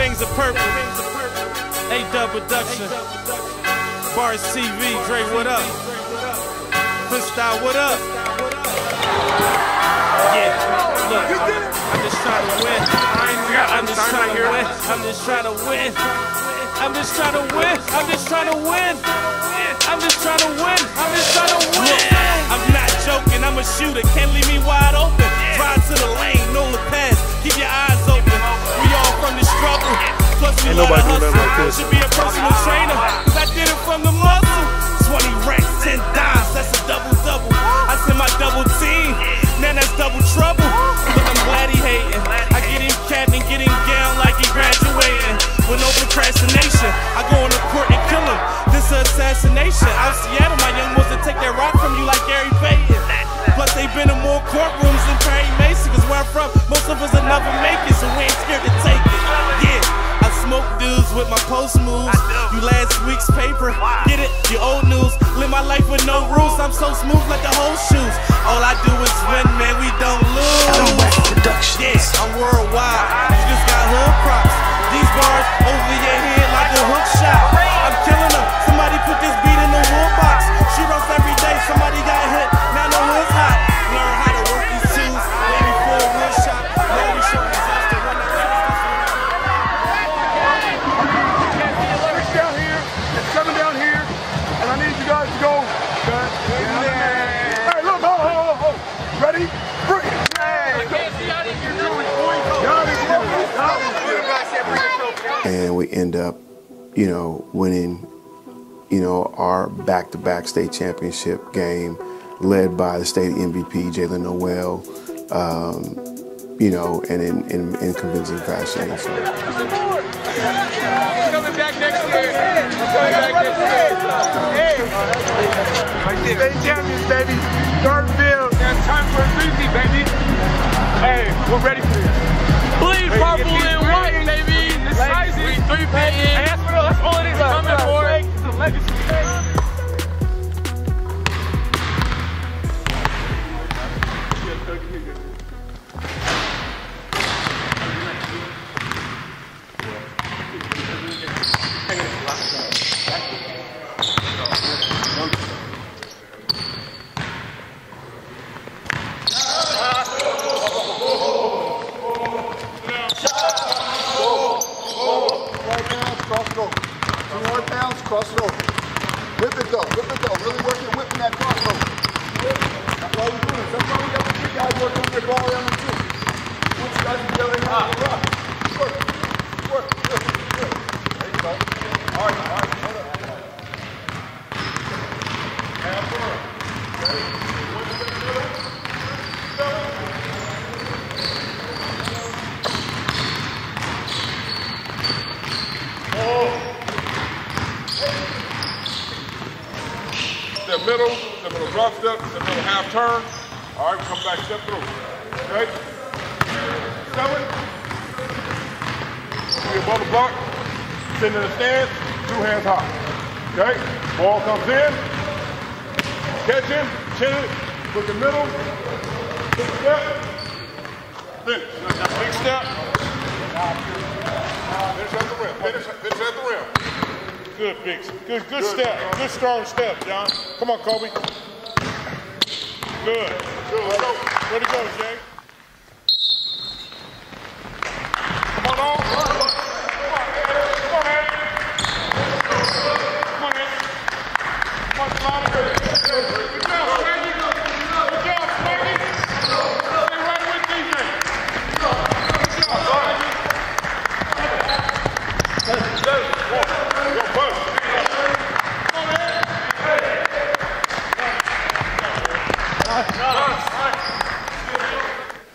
things are purple. A dub production. Bars TV, Dre, what up? Freestyle, what up? Yeah, look, I'm just trying to win. I'm just trying to win. I'm just trying to win. I'm just trying to win. I'm just trying to win. I'm just trying to win. I'm just trying to win. I'm not joking. I'm a shooter. Can't leave me wide open. Drive to the lane, no pass. Keep your eyes open. From the struggle. Plus we Ain't nobody doing nothing like this. Should be a personal trainer. Cause I did it from the muscle. 20 racks, 10 dimes. That's a double double. I send my double team. Now that's double trouble. But I'm glad he hating. I get him capped and get him gown like he graduating. With no procrastination. I go on the court and kill him. This a assassination. Out Seattle, my young ones to take that rock from you like Gary Payton. Plus they been in more courtrooms than Perry Mason. Cause You last week's paper. Get it? You old news. Live my life with no rules. I'm so smooth like the whole shoes. All I do is win, man. We don't our back-to-back state championship game, led by the state MVP Jaylen Nowell, um, you know, and in, in, in convincing fashion. So. Coming back next year. Coming back next year. Hey. State champions, baby. Third field. Time for a three baby. Hey, we're ready for this. Bleed purple and white, baby. The Legacy. sizes. Three And that's what that's all it is. Coming for it. It's a legacy. Sitting in the stance, two hands high. Okay? Ball comes in. Catching, chin it, look in middle. Big step. Finish. Big step. Finish at the rim. Finish, finish at the rim. Good, big, good, good step. Good strong step, John. Come on, Kobe. Good. Good. Let's go. Where'd it go, Jay? Come on, on. Come on, Eddie. Come on, Eddie. Come on, Eddie. Come on, Slaughter. Good job, Smokey. Good job, Smokey. Stay right with DJ. Good job, Smokey. Go, push. Come on, Eddie.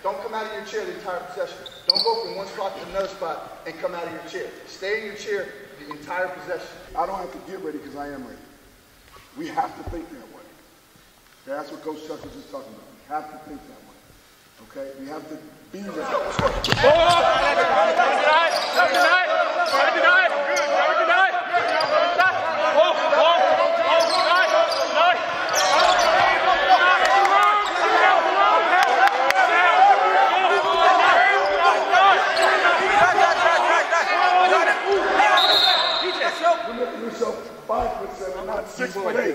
Don't come out of your chair the entire possession. Don't go from one spot to another spot and come out of your chair. Stay in your chair the entire possession. I don't have to get ready because I am ready. We have to think that way. That's what Coach Chuck was just talking about. We have to think that way. Okay? We have to be ready.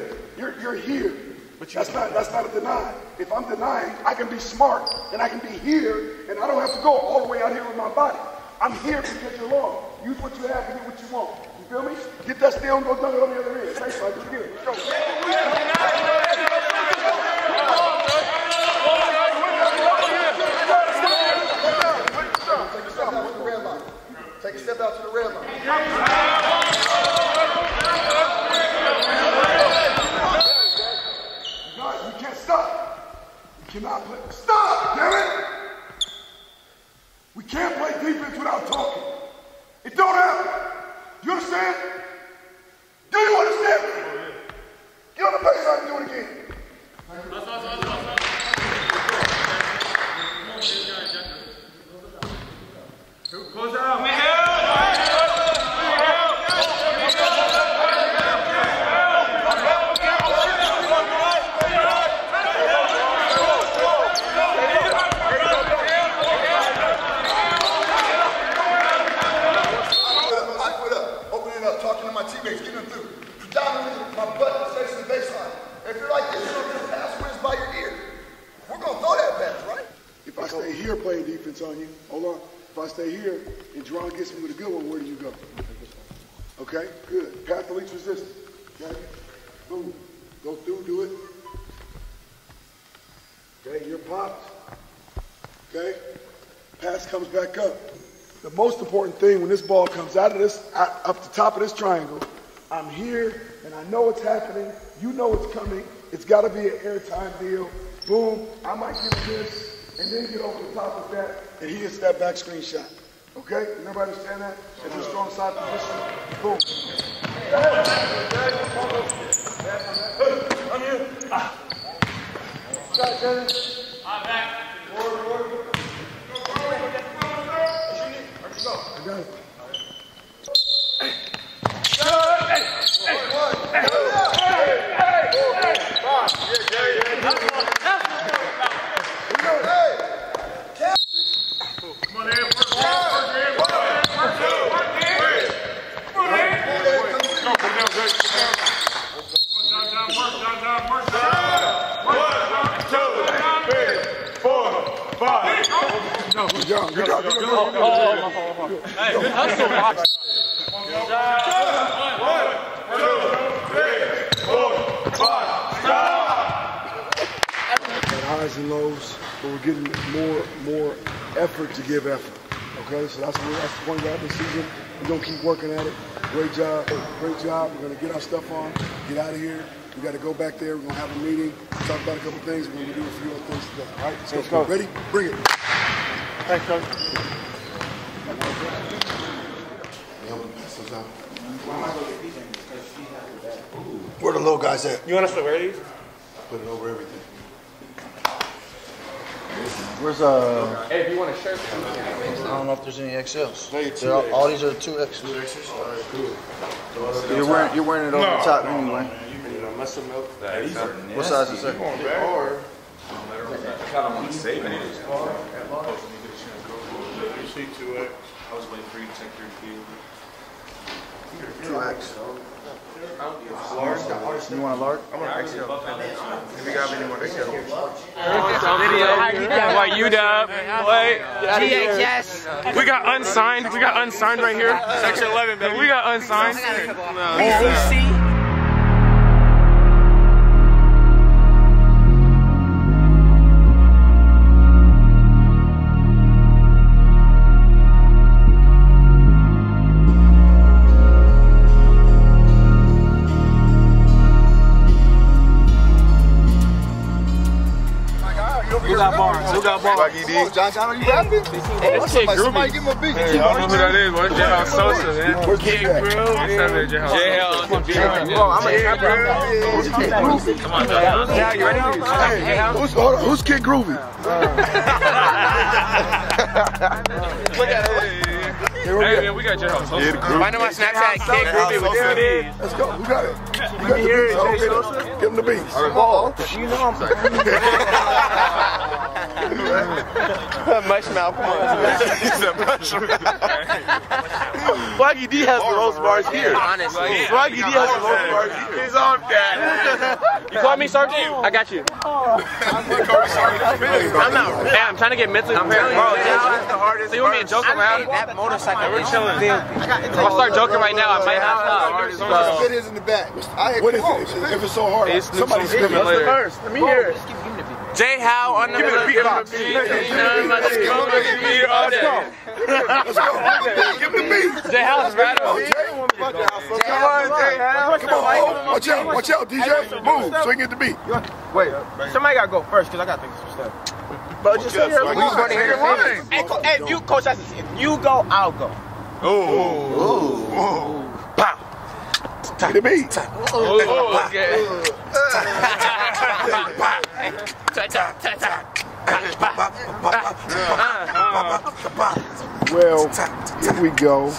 That's not that's not a deny. If I'm denying, I can be smart and I can be here and I don't have to go all the way out here with my body. I'm here because you're long. Use what you have to get what you want. You feel me? Get that steal and go dunk it on the other end. Thanks, man. Just get it. Let's go. Take a step out to the red line. Take a step out to the red line. Guys, we can't stop. We cannot play. Stop, damn it! We can't play defense without talking. It don't happen. You understand? Do you understand? Get on the baseline and do it again. I quit up, open it up, talking to my teammates, getting them through. Predominantly, my butt is facing the baseline. If you're like this, you're gonna pass whiz by your ear. We're gonna throw that pass, right? If I stay here playing defense on you, hold on. If I stay here and Jerron gets me with a good one, where do you go? Okay, good. Path to least resistance. Okay, boom. Go through, do it. Okay, you're popped. Okay, pass comes back up. The most important thing when this ball comes out of this, up the top of this triangle, I'm here and I know it's happening. You know it's coming. It's got to be an airtime deal. Boom. I might give this and then get over the top of that and he gets that back screen shot. Okay? Everybody understand that? If you're strong side position, boom. I got it. Good job. Good job. Good job. Had highs and lows, but we're getting more more effort to give effort. Okay, so that's what that's the point of this season. We're gonna keep working at it. Great job, great job. We're gonna get our stuff on, get out of here. We got to go back there. We're gonna have a meeting, talk about a couple things. We're gonna do a few other things today. All right, let's, go. Ready? Bring it. Thanks, coach. Where the little guys at? You want us to wear these? Put it over everything. Where's uh? Hey, if you want a shirt. I don't know if there's any XLs. Maybe two all, all these are two X's. Two extras? All right, cool. You're wearing you're wearing it over the top anyway. Muscle milk. What size is it? Or Two X. You want a large? I want an XL. If you got any more XL. What you dub? What? GHS. We got unsigned. We got unsigned right here. Section 11, baby. We got unsigned. BCC. Who got bars? Who got bars? Like he did. John John, are you rapping? This kid Somebody, somebody groovy. give him a beat. I don't know who that is, but it's J-Hawk Sosa, man. Where's Kid Groove? What's that man, J-Hawk? Come on, dog. Yeah, you ready? Who's, hold on, who's Kid Groovy? Uh. Look at it. Hey, man, we got J-Hawk Sosa. Find him on Snapchat. Kid Groovy with two D's. Let's go. Who got it? Who got the beats? Okay, Give him the beats. Ball. You know I'm Mush mouth. He's a mushroom. Swaggy D has the most bars here. Honestly. Swaggy D has the most bars here. He's on that. You call me Sergeant? I got you. I'm not. Hey, I'm trying to get mentally prepared. Bro, That's the hardest so you want me to joke around? That motorcycle. We're chilling. I'll start joking right now. I might have to. So, It is in the back. What is it? If it's so hard, It's somebody Snoop scream Dogg. First, let me hear it. Jay Howe on the Give me the beatbox. Let's go. Let's go. Give me the beat. Jay Howe's right on. Come on, Jay Howe. Come on. Oh, watch out. Watch out, DJ. Move so we can get the beat. Wait, somebody gotta go first because I gotta think of some stuff. But just say your Swaggy. line. Swaggy. Say your line. Hey, co- hey, you, Coach, that's if you go, I'll go. Get the beat. Oh, oh, oh okay. Well, here we go.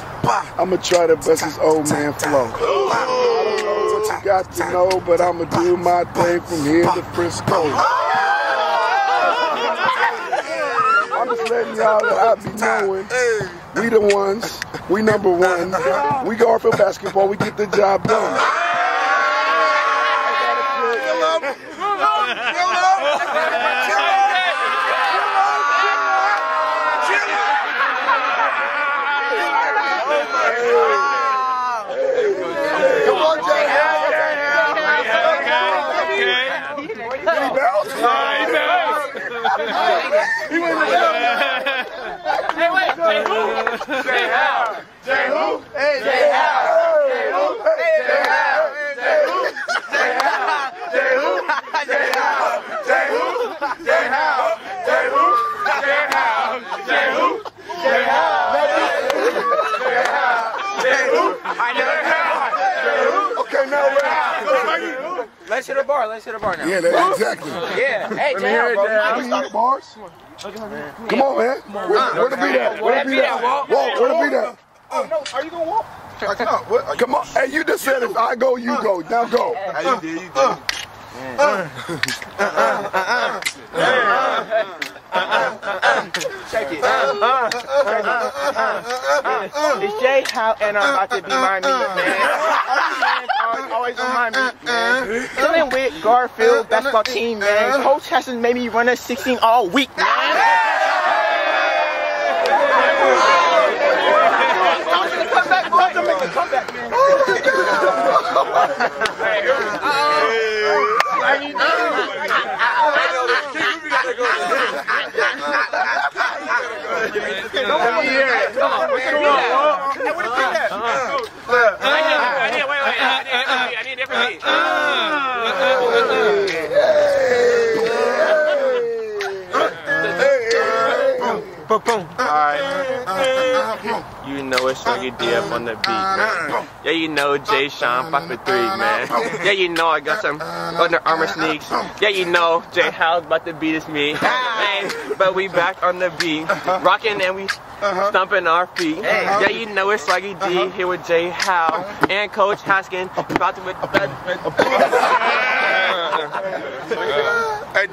I'ma try to bust this old man flow. I don't know what you got to know, but I'ma do my thing from here to Frisco. I'm just letting y'all that I be knowing. We the ones. We number one. We go for basketball. We get the job done. Come on, Jay. He bounced? Okay, now we're Let's hit a bar. Let's hit a bar now. Yeah, that, exactly. Yeah. Hey, Jay, bro. Can we start bars? Come on, man. Where, where the beat at? Where the beat at? Walt, where the beat at? Oh, no. Are you going to walk? Come on. Hey, you just said if I go, you go. Now go. You did, you did. Check it. Uh-huh. It's Jay How, and I'm about to be my me, man. Uh-uh. Always, always remind me, man. Chilling with Garfield basketball team, man. Coach hasn't made me run a 16 all week, man. Come back, bro. Come make a comeback, man. I need, wait, wait, I need a different beat. I need a different beat. You know it's Swaggy D on the beat, man. Yeah, you know Jashaun for three, man. Yeah, you know I got some Under Armour sneaks. Yeah, you know Jay Howe's about to beat us me. Man, but we back on the beat, rocking and we stomping our feet. Yeah, you know it's Swaggy D here with Jay Howe and Coach Haskin about to with Hey,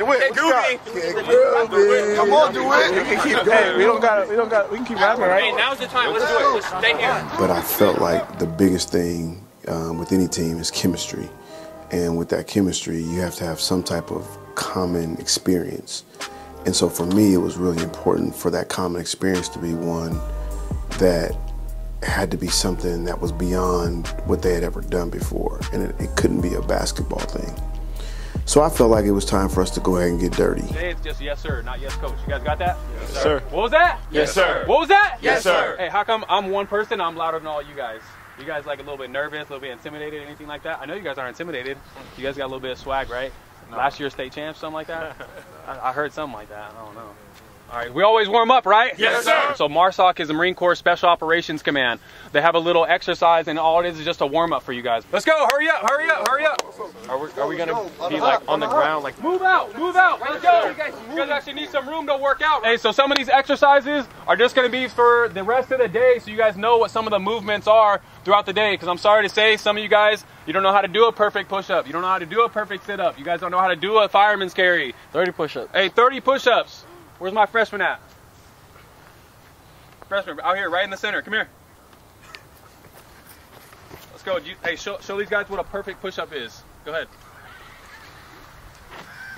DeWitt, what you got? Come on, do it. Hey, we don't got we don't got we can keep rapping, right? Hey, now's the time. Let's do it. Let's stay here. But I felt like the biggest thing um, with any team is chemistry. And with that chemistry, you have to have some type of common experience. And so for me, it was really important for that common experience to be one that had to be something that was beyond what they had ever done before. And it, it couldn't be a basketball thing. So I felt like it was time for us to go ahead and get dirty. Today it's just yes sir, not yes coach. You guys got that? Yes, sir. What was that? Yes, sir. What was that? Yes, sir. Hey, how come I'm one person? I'm louder than all you guys. You guys like a little bit nervous, a little bit intimidated, anything like that? I know you guys aren't intimidated. You guys got a little bit of swag, right? Last year state champs, something like that. I, I heard something like that. I don't know. All right, we always warm up, right? Yes, sir. So MARSOC is the Marine Corps Special Operations Command. They have a little exercise, and all it is is just a warm up for you guys. Let's go! Hurry up! Hurry up! Hurry up! Are we, are we gonna be like on the ground, like move out, move out? Let's go! You guys, you guys actually need some room to work out. Hey, so some of these exercises are just gonna be for the rest of the day, so you guys know what some of the movements are throughout the day. Because I'm sorry to say, some of you guys, you don't know how to do a perfect push-up. You don't know how to do a perfect sit-up. You guys don't know how to do a fireman's carry. 30 push-ups. Hey, 30 push-ups. Where's my freshman at? Freshman, out here, right in the center. Come here. Let's go. You, hey, show, show these guys what a perfect push-up is. Go ahead.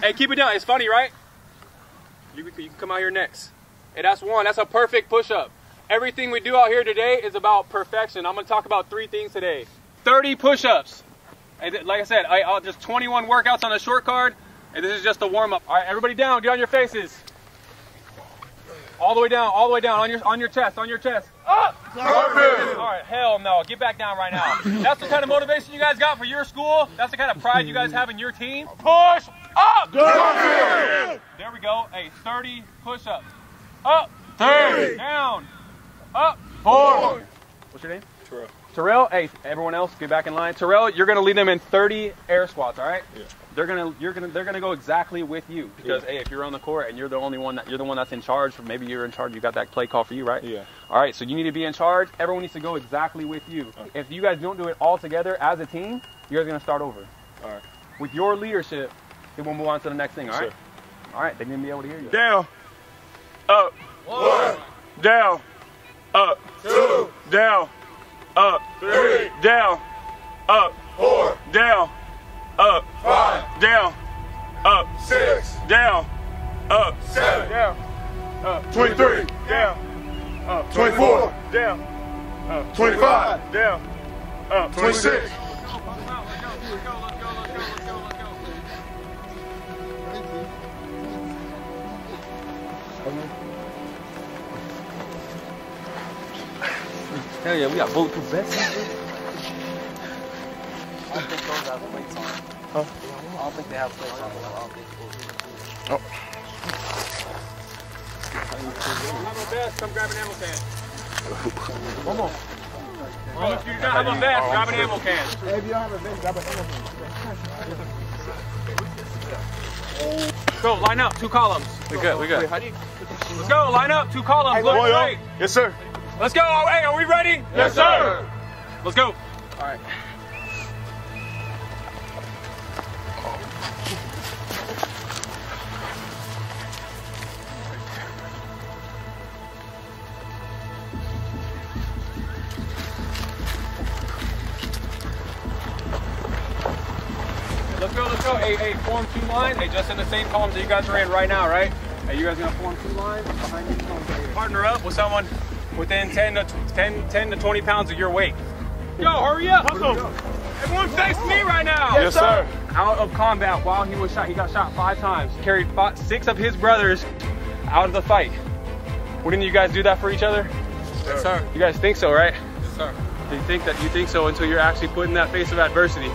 Hey, keep it down. It's funny, right? You, you can come out here next. Hey, that's one. That's a perfect push-up. Everything we do out here today is about perfection. I'm going to talk about three things today. 30 push-ups. Like I said, I, I'll just 21 workouts on the short card, and this is just a warm-up. All right, everybody down. Get on your faces. All the way down. All the way down. On your on your chest. On your chest. Up. All right. Hell no. Get back down right now. That's the kind of motivation you guys got for your school. That's the kind of pride you guys have in your team. Push up. There we go. Hey, 30 push-ups. Up. 30. Down. Up. Four. What's your name? Terrell. Terrell, hey, everyone else, get back in line. Terrell, you're gonna lead them in 30 air squats, all right? Yeah. They're gonna, you're gonna, they're gonna go exactly with you because, hey, if you're on the court and you're the only one that, you're the one that's in charge, or maybe you're in charge, you got that play call for you, right? Yeah. All right, so you need to be in charge. Everyone needs to go exactly with you. If you guys don't do it all together as a team, you guys are gonna start over. All right. With your leadership, then we'll move on to the next thing, all right? All right, they're gonna be able to hear you. Down. Up. One. Down. Up. Two. Down. Up. Three. Down. Up. Four. Down. Up. Five. Down. Up. Six. Down. Up. Seven. Down. Up. 23. Down. Up. 24. Down. Up. 25. Down. Up. 26. Hell yeah, we got bulletproof vests. I don't think those have plates on. Huh? I don't think they have plates on. I don't think Oh. Have a vest, come grab an ammo can. One more. Well, if you don't have a vest, grab an ammo can. Hey, if you don't have a vest, grab an ammo can. Go, line up, two columns. We good, we good. Let's go, line up, two columns, look straight. Yes, sir. Let's go, oh, hey, are we ready? Yes, sir. Let's go. All right. Let's go, let's go. Hey, hey, form two lines. Hey, just in the same columns that you guys are in right now, right? Hey, you guys gonna form two lines behind these columns right here. Partner up with someone within 10 to 10, 10 to 20 pounds of your weight. Yo, hurry up. Hustle! Everyone face me right now. Yes, sir. Out of combat while he was shot. He got shot five times. Carried five, six of his brothers out of the fight. Wouldn't you guys do that for each other? Yes, sir. You guys think so, right? Yes, sir. You think that you think so until you're actually put in that face of adversity.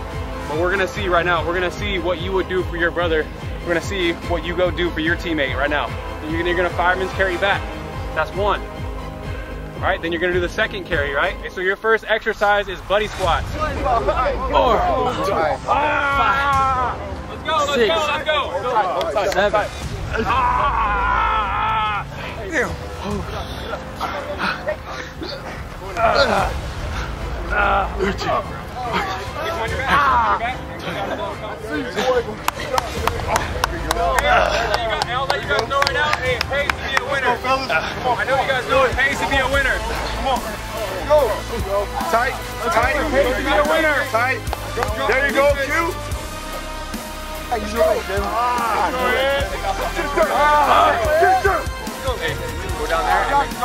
But we're gonna see right now. We're gonna see what you would do for your brother. We're gonna see what you go do for your teammate right now. You're gonna, you're gonna fireman's carry back. That's one. All right, then you're gonna do the second carry, right? So your first exercise is buddy squats. Four. Ah! Let's go, let's Six. go, let's go. Seven. Ah! Keep I'll let you guys know. Hey, it pays to be a winner. Come on, I know you guys know it pays to be a winner. Come on. Go. Tight. Tight. It pays to be a winner. Tight. There you go, Q. Hey, go down there. and make-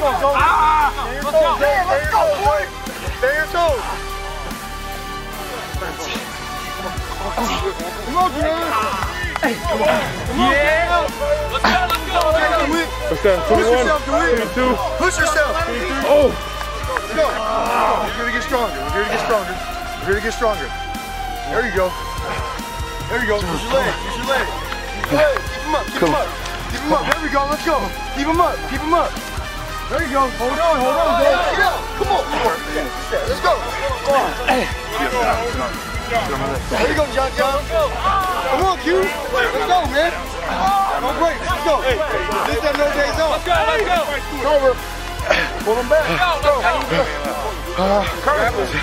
Let's go. Let's go. There you go. Yeah. Let's go, let's go. What's that? 21, 22. Push yourself. Oh. Let's go. We're here to get stronger. We're here to get stronger. We're here to get stronger. There you go. There you go. Use your leg. Use your leg. Use your leg. Keep him up. Keep him up. Keep him up. There we go. Let's go. Keep him up. Keep him up. There you go. Hold on. Hold on. Go. Get up. On. Come on. Let's go. Come on. There you go, John John. Come on, Q. Let's go, man. Go great. Let's go. This that no days off. Let's go, let's go. It's over. Pull him back. Let's go, let's go.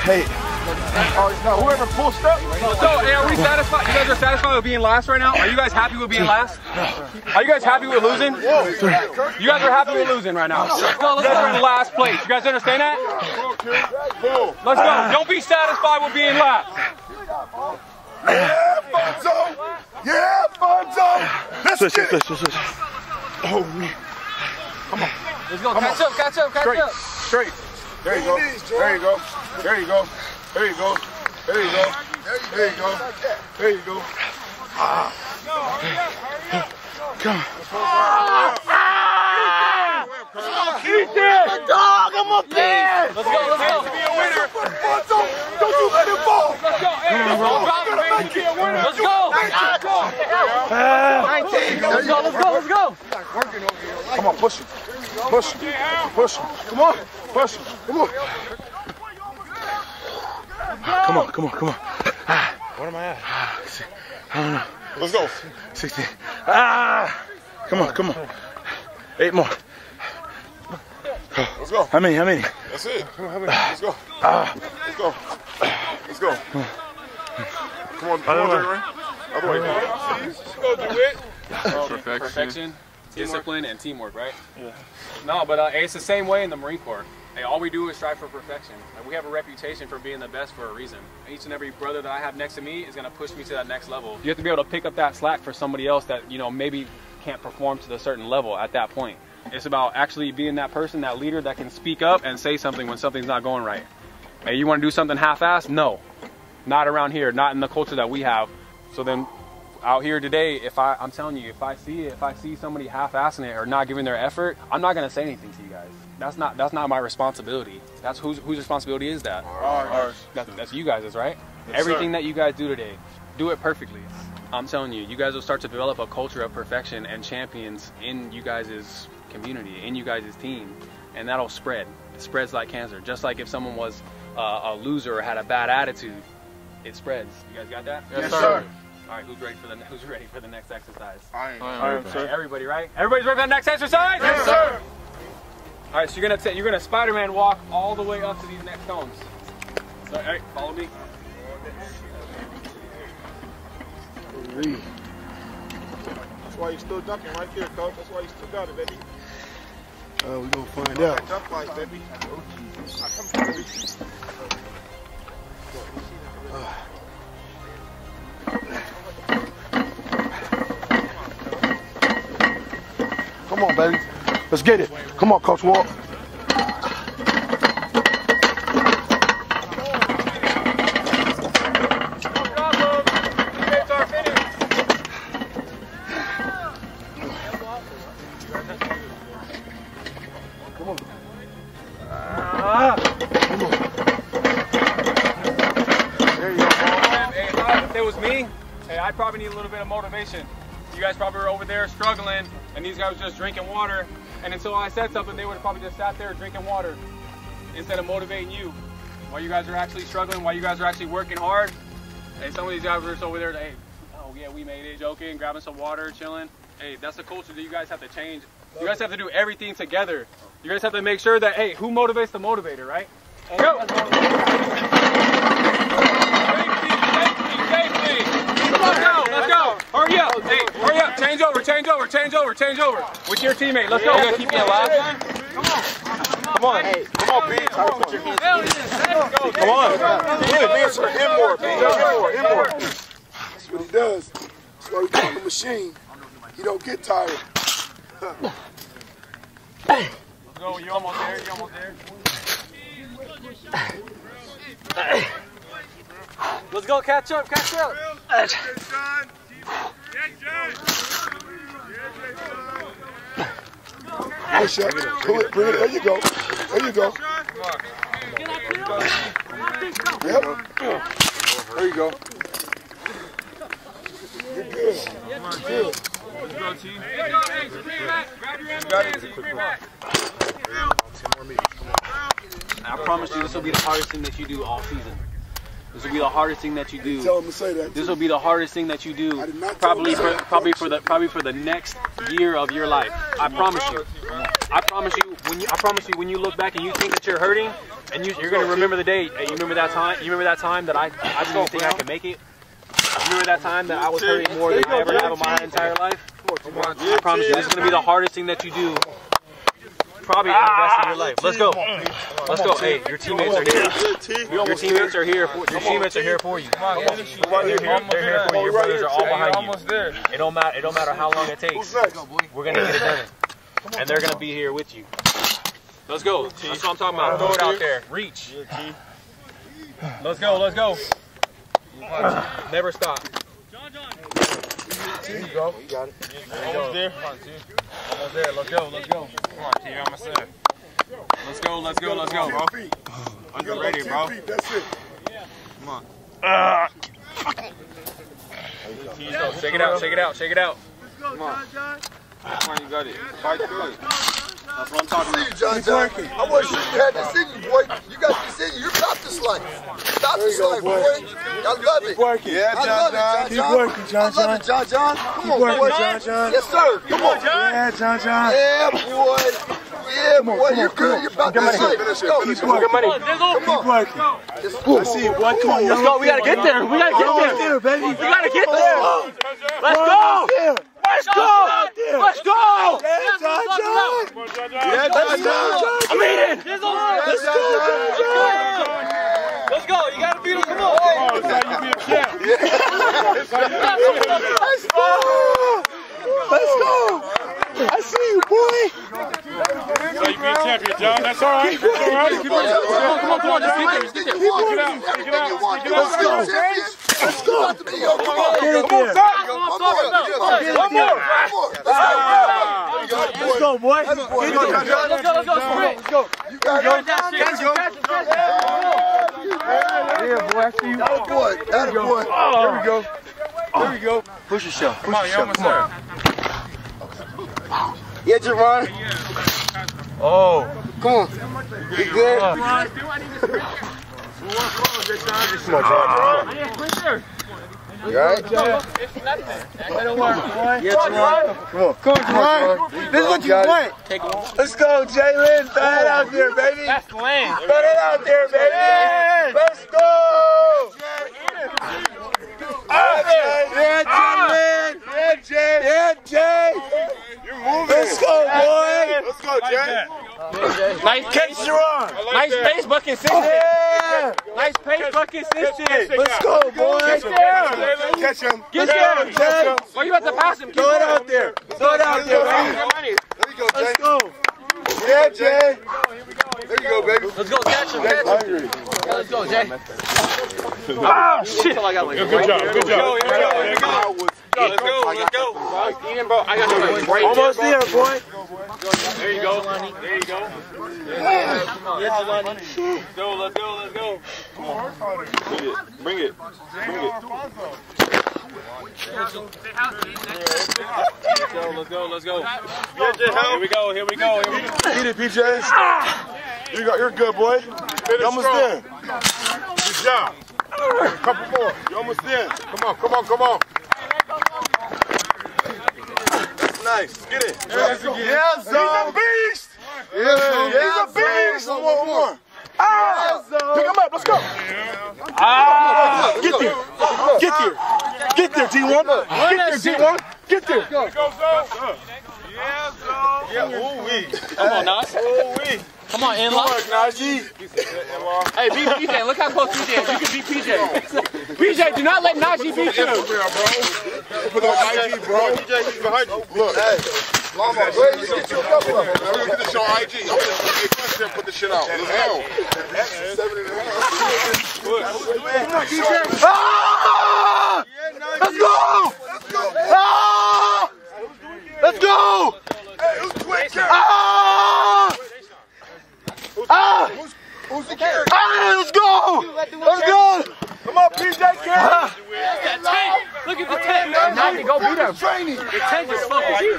Hey, Oh, no, whoever pulls up. So, hey, are we satisfied? You guys are satisfied with being last right now? Are you guys happy with being last? Are you guys happy with losing? You guys are happy with losing right now. You guys are in last place. You guys understand that? Let's go. Don't be satisfied with being last. Yeah, Fonzo! Yeah, Fonzo! Let's Switch, get it. switch, switch, switch. Oh, man. Come on. Let's go. Come Catch on. up, catch up, catch Straight, up. straight. There you go. There you go. There you go. There you go. There you go. There you go. There you go. Ah. Come Ethan! Dog, I'm up there! Let's go, let's go. Be a winner. Fonzo, don't you let him fall. Let's go. Hey, let's go. Drop it, baby. Let's go. Let's go. Let's go, let's go, let's go. Come on, push him. Push him. Push him. Come on. Push him. Come on. Come on, come on, come on. What am I at? I don't know. Let's go. 16. Ah! Come on, come on. Eight more. Let's go. How many? How many? That's it. Let's go. Ah. Let's go. Let's go. Come on, come on, Jerry Ray. Other way. Let's go, do it. Perfection. Perfection, discipline, and teamwork, right? Yeah. No, but uh, it's the same way in the Marine Corps. Hey, all we do is strive for perfection. Like, we have a reputation for being the best for a reason. Each and every brother that I have next to me is going to push me to that next level. You have to be able to pick up that slack for somebody else that, you know, maybe can't perform to the certain level at that point. It's about actually being that person, that leader that can speak up and say something when something's not going right. Hey, you want to do something half-assed? No. Not around here, not in the culture that we have. So then out here today, if I, I'm telling you, if I see if I see somebody half-assing it or not giving their effort, I'm not gonna say anything to you guys. That's not that's not my responsibility. That's whose whose responsibility is that? Ours. That, that's you guys, right? Yes, Everything sir. that you guys do today, do it perfectly. I'm telling you, you guys will start to develop a culture of perfection and champions in you guys' community, in you guys' team, and that'll spread. It spreads like cancer. Just like if someone was uh, a loser or had a bad attitude, it spreads. You guys got that? Yes, sir. All right, who's ready for the who's ready for the next exercise? I am. All right, everybody, right? Everybody's ready for the next exercise? Yes, sir. All right, so you're gonna t- you're gonna Spider-Man walk all the way up to these next cones. So, all right, follow me. That's why you're still dunking right here, coach. That's why you still got it, baby. Uh, we gonna find out. Jump like, baby. Come on, baby. Let's get it. Come on, Coach Walt. If, I, it was me, hey, I'd probably need a little bit of motivation. You guys probably were over there struggling, and these guys were just drinking water. And until I said something, they would have probably just sat there drinking water instead of motivating you. While you guys are actually struggling, while you guys are actually working hard. And some of these guys were just over there, hey, oh yeah, we made it, joking, grabbing some water, chilling. Hey, that's the culture that you guys have to change. You guys have to do everything together. You guys have to make sure that, hey, who motivates the motivator, right? Go! Safety. Come on, go, let's go. Hurry up, hey, hurry up, change over, change over, change over, change over. With your teammate, let's go. You gotta keep me alive. Come on. Come on, B. Try to put your hands. Hell yeah, let's go. Come on. Good, answer. In more, B. In more, in more. That's what he does. That's why we call him a machine. He don't get tired. Let's go, you almost there, you almost there. Let's go, catch up, catch up. Push up. Pull it, bring it. There you go. There you go. Yep. There you go. You're good. Good. Let's go, team. Let's go, hey, screen back. Grab your ammunition, screen back. I promise you, this will be the hardest thing that you do all season. This will be the hardest thing that you do. Tell him to say that. This will be the hardest thing that you do, I did not tell probably for probably for the probably for the next year of your life. I promise you. I promise you. when you, I promise you, when you look back and you think that you're hurting, and you, you're gonna remember the day. Hey, you remember that time? You remember that time that I I didn't think I could make it. You remember that time that I was hurting more than I ever have in my entire life? I promise you, this is gonna be the hardest thing that you do. Probably in the rest of your life. Let's go. Let's go. Hey, your teammates are here. Your teammates are here. For, your teammates are here for you. They're here. They're here for you. Your brothers are all behind you. It don't matter. It don't matter how long it takes. We're gonna get it done, and they're gonna be here with you. Let's go. That's what I'm talking about. Throw it out there. Reach. Let's go. Let's go. Never stop. There you go. You got it. Almost there. Almost there. Let's go. Let's go. Come on, T. I'm a set. Let's go. Let's go. Let's go, bro. Underrated, bro. That's it. Come on. Let's go. Shake it out. Shake it out. Shake it out. Come on. Come on, you got it. Fight through it. That's what I'm talking See you, about. John John. I wish you had this in you, boy. You got this in you. You're about this life. About this life, boy. I love it. Keep working. Yeah, I John love John. it, Keep John John. working, John I love it, John John. Come on, working, boy. John John. Yes, sir. Come on. John. Yeah, John John. Yeah, boy. Yeah, boy. You're good. You're about this life. Let's go. Keep working. Come on. Keep working. I see you, boy. Come on, Let's go. We gotta get there. We gotta get there. baby. We gotta get there. Let's go. Let's go. Let's go. Yeah, John John. Yeah, John John. I'm eating. Let's go, John John. Let's go. You gotta beat him. Come on. Let's go. Let's go. I see you, boy. So you be a champion, John. That's all right. That's all right. Keep on, come on, come on. Just get there. Just get there. Stick it out. Stick it out. Stick it out. Let's go, champions. Let's go. Come on. Get it there. One more. One more. Let's go. Let's go, boy. Get it there. Let's go. Let's go. Sprint. Let's go. You got it. Catch it. Catch it. Catch it. Yeah, boy. I see you. That boy. That boy. There we go. There oh. we go. Push yourself. Push Come on, you yourself. almost Come on. there. Yeah, Javon. Oh. Come on. You good? Come on, John. You all right? Yeah, Javon. Come on. Come on, Javon. This is what you want. Let's go, Jaylen. Throw it oh. out there, baby. That's lame. Throw it out there, baby. Let's go. Yeah, Jaylen. Yeah, Jay. Yeah, Jay. You're moving. Let's go, boy. Let's go, Jay. Nice Catch your arm. Nice pace, but consistent. Yeah. Nice pace, but consistent. Let's go, boy. Get there. Catch him. Get Catch him, there. Why you about to pass him? Throw it out there. Throw it out there, baby. There you go, Jay. Let's go. Yeah, Jay. There you go, baby. Let's go. Catch him. Catch him. Hungry. Let's go, Jay. Ah, shit. I got like Good job. Good job. Here we go. Here we go. Let's go. Let's go. Ian, bro, I got you like Almost there, there, boy. There you go. There you go. Let's go. Let's go. Let's go. Bring it. Bring it. Let's go. Let's go. Let's go. Here we go. Here we go. Here we go. Eat it, PJ. You got, you're good, boy. You're almost there. Good job. A couple more. You're almost there. Come on, come on, come on. Nice. Get it. Yeah, He's a beast. Yeah, He's a beast. One more, one more. Ah! Pick him up. Let's go. Ah! Get there. Get there. Get there, D1. Get there, D1. Get there. Yeah, Yeah, ooh wee. Come on, Nas. Ooh wee. Come on, in Good work, Najee. Hey, beat PJ. Look how close PJ is. You can beat PJ. PJ, do not let Najee beat you. Put on IG, bro. DJ, he's behind you. Look. Hey, Lama, go ahead, let's get you a couple of them. We're gonna get this on IG. I'm gonna get first and put this shit out. Let's go. Ah! Let's go! Ah! Let's go! Ah! Ah! Who's the carry? Ah! Let's go! Let's go! Come on, PJ Carey! Look at the tent. Najee, go beat him. Training. The tent is fucking.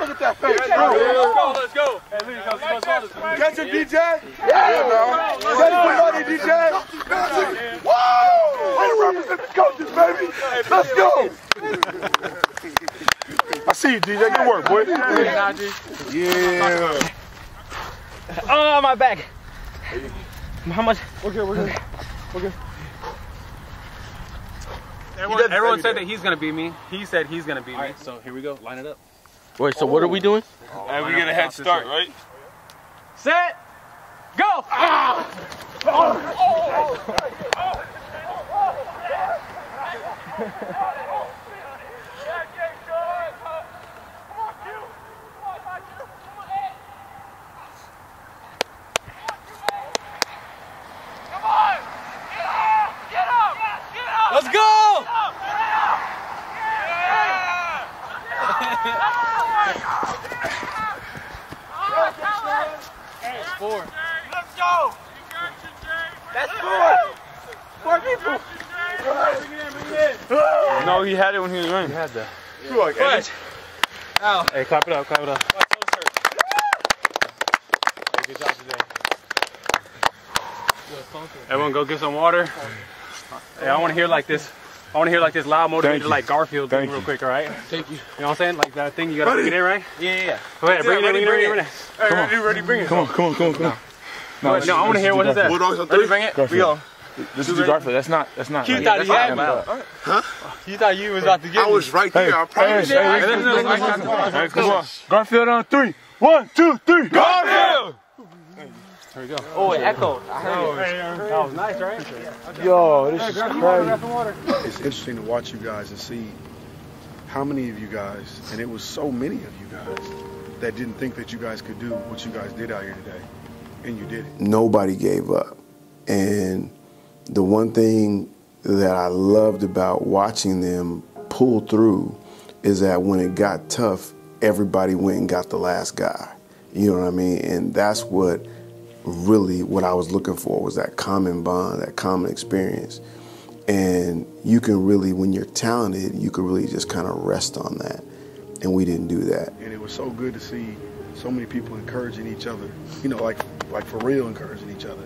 Look at that face. Let's go. Let's go. Hey, Lee, go. Let's go. Catch it, DJ. Yeah, man. Catch the money, DJ. Woo! Way to represent the coaches, baby. Let's go. I see you, DJ. Good work, boy. Yeah. Oh, my back. How much? We're good, we're good. We're good. Everyone, everyone said that he's gonna beat me. He said he's gonna beat me. So here we go. Line it up. Wait, so what are we doing? And we get a head start, right? Set. Go. Let's go! Four. Let's go. That's four. Four people. No, he had it when he was running. He had that. Push. Ow. Hey, clap it up, clap it up. My toes hurt. Hey, good job today. Everyone go get some water. Hey, I want to hear like this. I want to hear like this loud motivated you. like Garfield thing real quick, all right? Thank you. You know what I'm saying? Like that thing you gotta bring it in, right? Yeah, yeah, yeah. Go ahead, bring it in, bring it in, bring it in. Come on. ready, bring it. Come on, come on, come on, come on. No, no, I want to hear what is that? Bulldogs on Ready, three. bring it. Garfield. We go. This is Garfield. That's not. That's not. You right. thought That's he had me. Huh? You thought you was about to get I was right there. I promise. Hey, hey, listen. Hey, come on. Garfield on three. One, two, three. Garfield! There we go. Oh, it echoed. I heard it. That was nice, right? Yo, this is crazy. Grab water. It's interesting to watch you guys and see how many of you guys, and it was so many of you guys, that didn't think that you guys could do what you guys did out here today. And you did it. nobody gave up. And the one thing that I loved about watching them pull through is that when it got tough, everybody went and got the last guy. You know what I mean? And that's what really what I was looking for was that common bond, that common experience. And you can really, when you're talented, you can really just kind of rest on that. And we didn't do that. And it was so good to see so many people encouraging each other. You know, like like for real encouraging each other.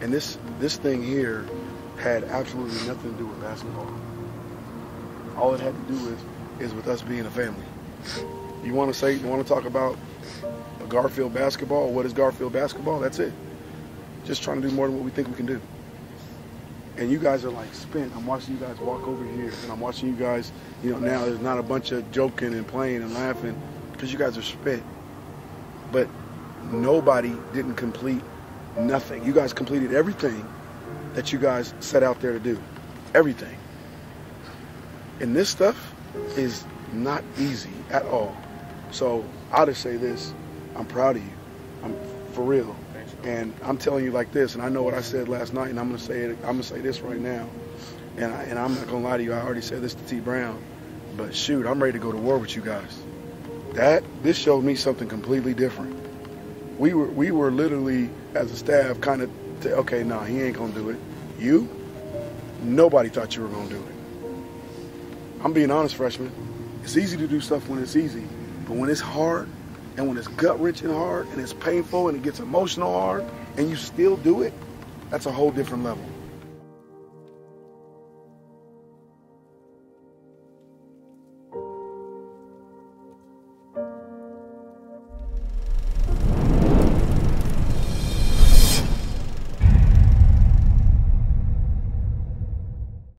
And this this thing here had absolutely nothing to do with basketball. All it had to do with is with us being a family. You want to say you want to talk about Garfield basketball? What is Garfield basketball? That's it. Just trying to do more than what we think we can do. And you guys are like spent. I'm watching you guys walk over here, and I'm watching you guys. You know, now there's not a bunch of joking and playing and laughing because you guys are spent. But nobody didn't complete nothing. You guys completed everything that you guys set out there to do. Everything. And this stuff is not easy at all. So I'll just say this: I'm proud of you. I'm for real. And I'm telling you like this, and I know what I said last night, and I'm gonna say it. I'm gonna say this right now, and I, and I'm not gonna lie to you. I already said this to T Brown, but shoot, I'm ready to go to war with you guys. That this showed me something completely different. We were we were literally as a staff kind of okay, nah, he ain't gonna do it. You, nobody thought you were gonna do it. I'm being honest, freshman. It's easy to do stuff when it's easy, but when it's hard and when it's gut wrenching hard and it's painful and it gets emotional hard and you still do it, that's a whole different level.